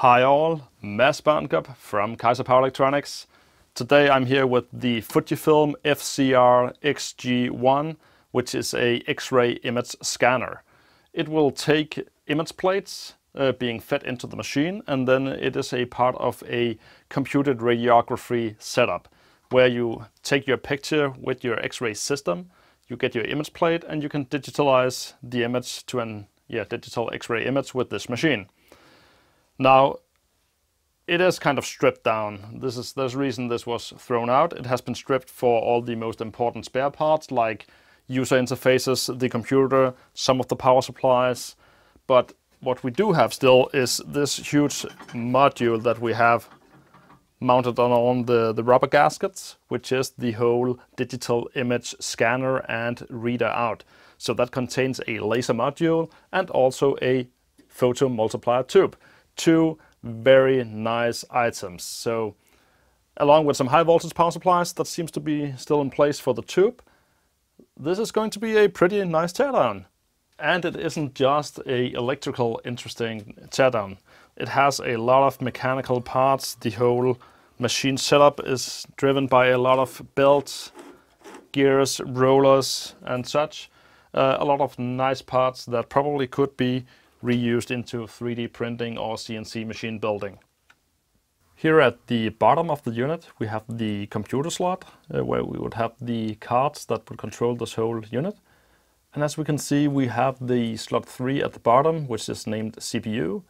Hi all, Mads Barnkob from Kaizer Power Electronics. Today I'm here with the Fujifilm FCR XG1, which is a X-ray image scanner. It will take image plates uh, being fed into the machine and then it is a part of a computed radiography setup where you take your picture with your X-ray system, you get your image plate and you can digitalize the image to an yeah, digital X-ray image with this machine. Now, it is kind of stripped down. This is there's reason this was thrown out. It has been stripped for all the most important spare parts like user interfaces, the computer, some of the power supplies. But what we do have still is this huge module that we have mounted on, on the, the rubber gaskets, which is the whole digital image scanner and reader out. So that contains a laser module and also a photo multiplier tube two very nice items. So along with some high voltage power supplies that seems to be still in place for the tube, this is going to be a pretty nice teardown. And it isn't just a electrical interesting teardown. It has a lot of mechanical parts. The whole machine setup is driven by a lot of belts, gears, rollers and such. Uh, a lot of nice parts that probably could be reused into 3D printing or CNC machine building. Here at the bottom of the unit we have the computer slot uh, where we would have the cards that would control this whole unit. And as we can see we have the slot 3 at the bottom which is named CPU.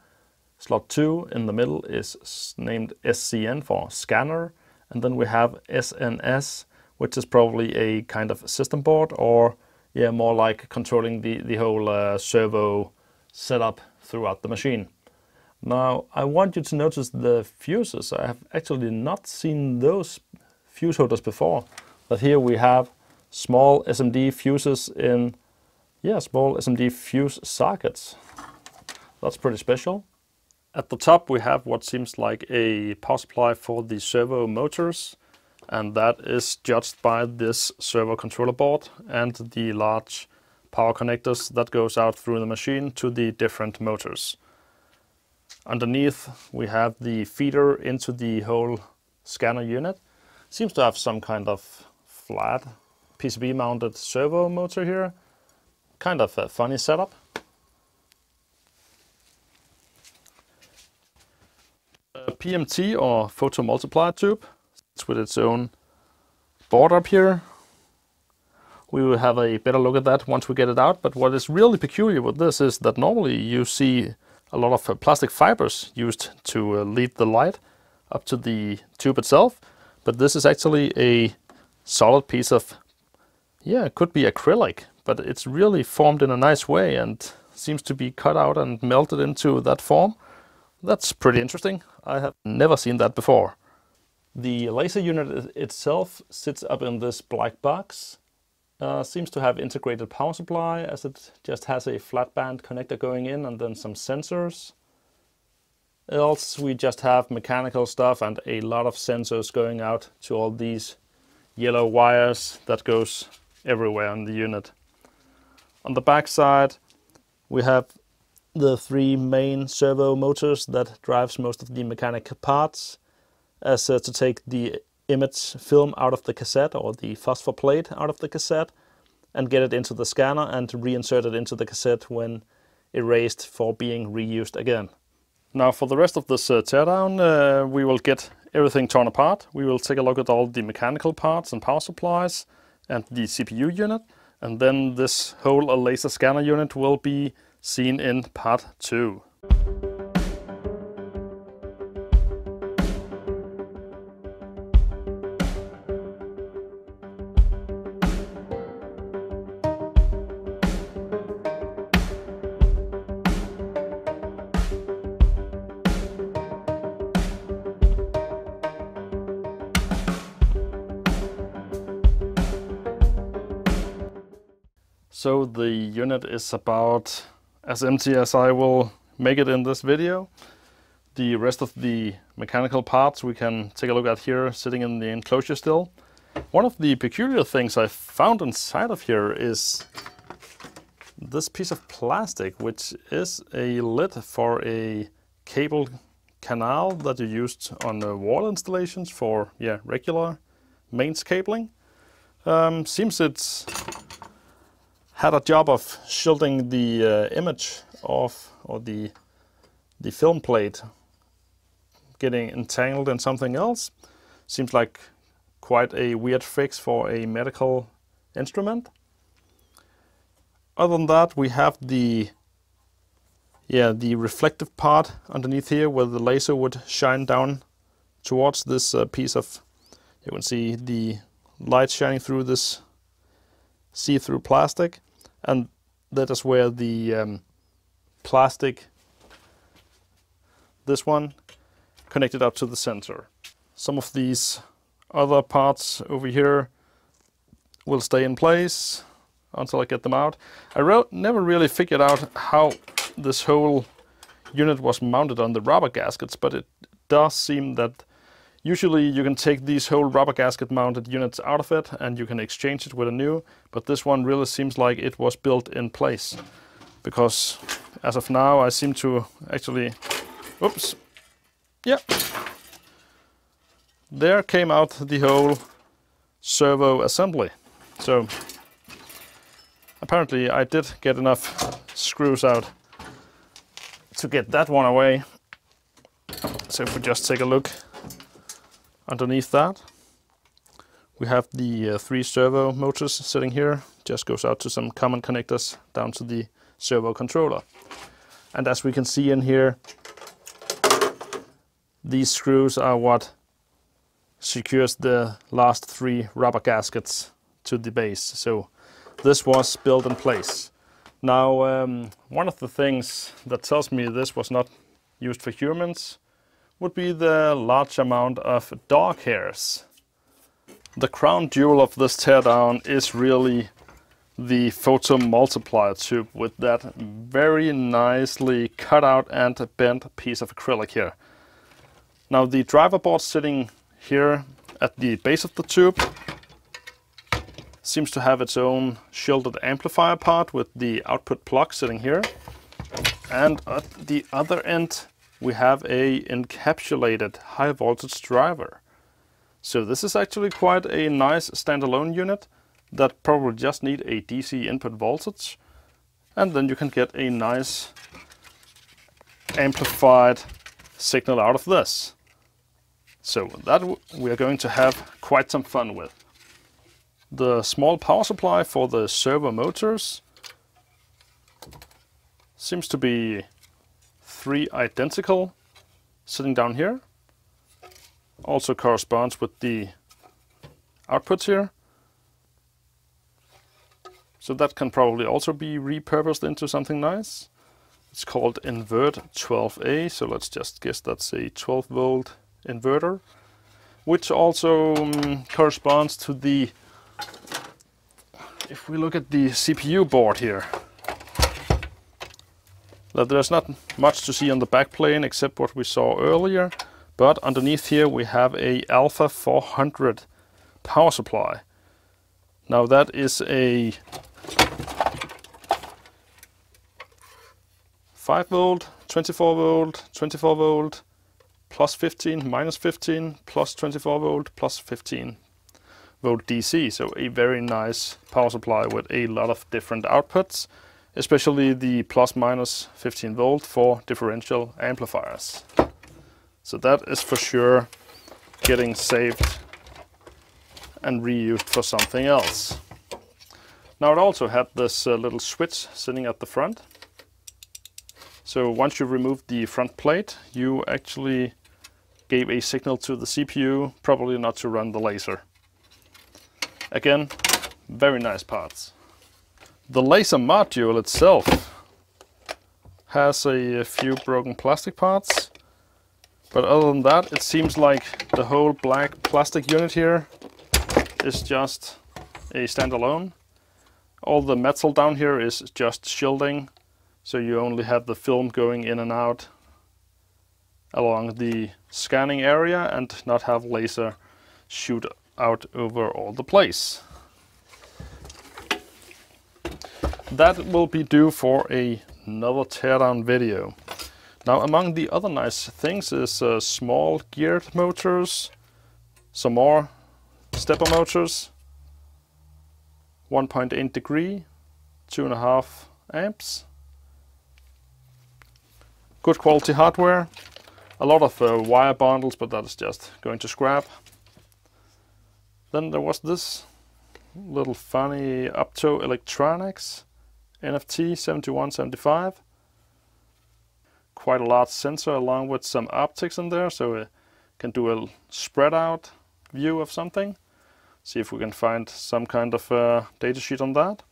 Slot 2 in the middle is named SCN for scanner and then we have SNS which is probably a kind of system board or yeah more like controlling the, the whole uh, servo set up throughout the machine. Now I want you to notice the fuses. I have actually not seen those fuse holders before. But here we have small SMD fuses in, yeah, small SMD fuse sockets. That's pretty special. At the top we have what seems like a power supply for the servo motors and that is judged by this servo controller board and the large power connectors that goes out through the machine to the different motors. Underneath we have the feeder into the whole scanner unit. Seems to have some kind of flat PCB mounted servo motor here. Kind of a funny setup. A PMT or photo multiplier tube. It's with its own board up here we will have a better look at that once we get it out. But what is really peculiar with this is that normally you see a lot of uh, plastic fibers used to uh, lead the light up to the tube itself. But this is actually a solid piece of, yeah, it could be acrylic, but it's really formed in a nice way and seems to be cut out and melted into that form. That's pretty interesting. I have never seen that before. The laser unit itself sits up in this black box uh, seems to have integrated power supply as it just has a flat band connector going in and then some sensors. Else we just have mechanical stuff and a lot of sensors going out to all these yellow wires that goes everywhere on the unit. On the back side we have the three main servo motors that drives most of the mechanical parts as uh, to take the image film out of the cassette or the phosphor plate out of the cassette and get it into the scanner and reinsert it into the cassette when erased for being reused again. Now for the rest of this uh, teardown uh, we will get everything torn apart. We will take a look at all the mechanical parts and power supplies and the CPU unit and then this whole laser scanner unit will be seen in part 2. So the unit is about as empty as I will make it in this video. The rest of the mechanical parts we can take a look at here sitting in the enclosure still. One of the peculiar things I found inside of here is this piece of plastic which is a lid for a cable canal that you used on the wall installations for yeah regular mains cabling. Um, seems it's had a job of shielding the uh, image of or the the film plate getting entangled in something else. Seems like quite a weird fix for a medical instrument. Other than that, we have the yeah the reflective part underneath here where the laser would shine down towards this uh, piece of you can see the light shining through this see-through plastic and that is where the um, plastic this one connected up to the sensor some of these other parts over here will stay in place until I get them out. I re never really figured out how this whole unit was mounted on the rubber gaskets, but it does seem that usually you can take these whole rubber gasket mounted units out of it and you can exchange it with a new, but this one really seems like it was built in place because as of now I seem to actually, oops, yeah, there came out the whole servo assembly. So apparently I did get enough screws out to get that one away. So if we just take a look underneath that, we have the uh, three servo motors sitting here. Just goes out to some common connectors down to the servo controller. And as we can see in here, these screws are what secures the last three rubber gaskets to the base. So this was built in place. Now, um, one of the things that tells me this was not used for humans would be the large amount of dog hairs. The crown jewel of this teardown is really the photo multiplier tube with that very nicely cut out and bent piece of acrylic here. Now the driver board sitting here at the base of the tube seems to have its own shielded amplifier part with the output plug sitting here. And at the other end, we have a encapsulated high voltage driver. So this is actually quite a nice standalone unit that probably just need a DC input voltage. And then you can get a nice amplified signal out of this. So that we are going to have quite some fun with the small power supply for the servo motors seems to be three identical sitting down here. Also corresponds with the outputs here. So that can probably also be repurposed into something nice. It's called Invert 12A, so let's just guess that's a 12 volt inverter, which also um, corresponds to the if we look at the CPU board here, there's not much to see on the back plane except what we saw earlier, but underneath here we have a Alpha 400 power supply. Now that is a 5 volt, 24 volt, 24 volt, plus 15, minus 15, plus 24 volt, plus 15 volt DC, so a very nice power supply with a lot of different outputs, especially the plus minus 15 volt for differential amplifiers. So that is for sure getting saved and reused for something else. Now it also had this uh, little switch sitting at the front. So once you remove the front plate, you actually gave a signal to the CPU, probably not to run the laser. Again, very nice parts. The laser module itself has a, a few broken plastic parts, but other than that, it seems like the whole black plastic unit here is just a standalone. All the metal down here is just shielding, so you only have the film going in and out along the scanning area and not have laser shoot out over all the place. That will be due for another teardown video. Now among the other nice things is uh, small geared motors, some more stepper motors, 1.8 degree, 2.5 amps. Good quality hardware, a lot of uh, wire bundles, but that is just going to scrap. Then there was this little funny Opto Electronics NFT 7175. Quite a large sensor along with some optics in there, so it can do a spread out view of something. See if we can find some kind of uh, datasheet on that.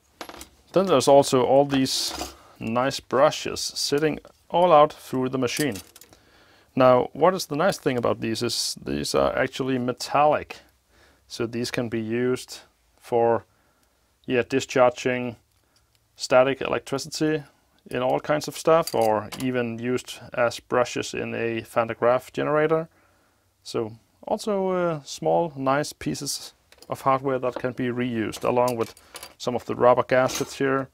Then there's also all these nice brushes sitting all out through the machine. Now, what is the nice thing about these is these are actually metallic. So these can be used for yeah, discharging static electricity in all kinds of stuff or even used as brushes in a Van de Graaff generator. So also uh, small nice pieces of hardware that can be reused along with some of the rubber gaskets here.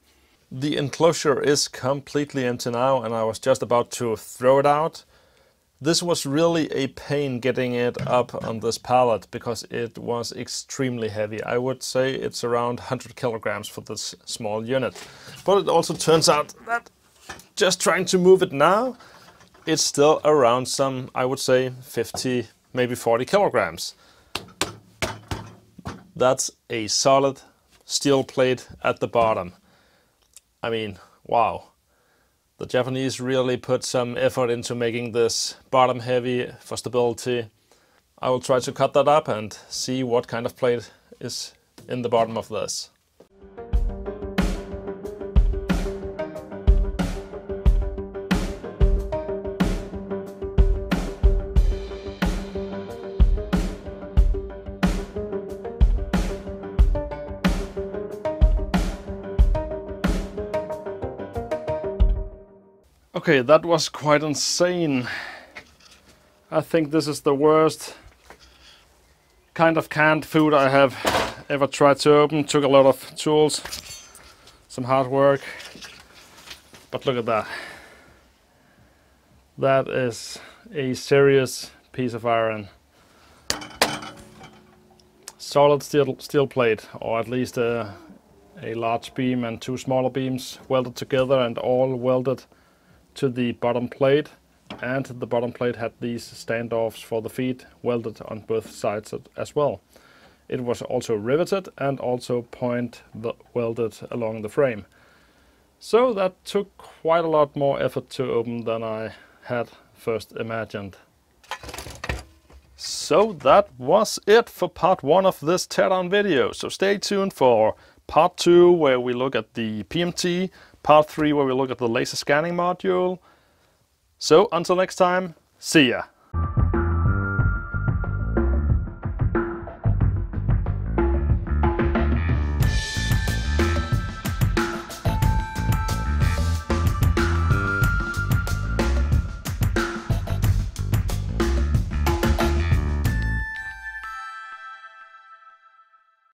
The enclosure is completely empty now and I was just about to throw it out this was really a pain getting it up on this pallet because it was extremely heavy. I would say it's around 100 kilograms for this small unit. But it also turns out that just trying to move it now, it's still around some, I would say 50, maybe 40 kilograms. That's a solid steel plate at the bottom. I mean, wow. The Japanese really put some effort into making this bottom heavy for stability. I will try to cut that up and see what kind of plate is in the bottom of this. Okay, that was quite insane. I think this is the worst kind of canned food I have ever tried to open. Took a lot of tools, some hard work, but look at that. That is a serious piece of iron. Solid steel, steel plate, or at least a, a large beam and two smaller beams welded together and all welded to the bottom plate and the bottom plate had these standoffs for the feet welded on both sides as well. It was also riveted and also point welded along the frame. So that took quite a lot more effort to open than I had first imagined. So that was it for part one of this teardown video. So stay tuned for part two where we look at the PMT, part three where we look at the laser scanning module. So until next time, see ya.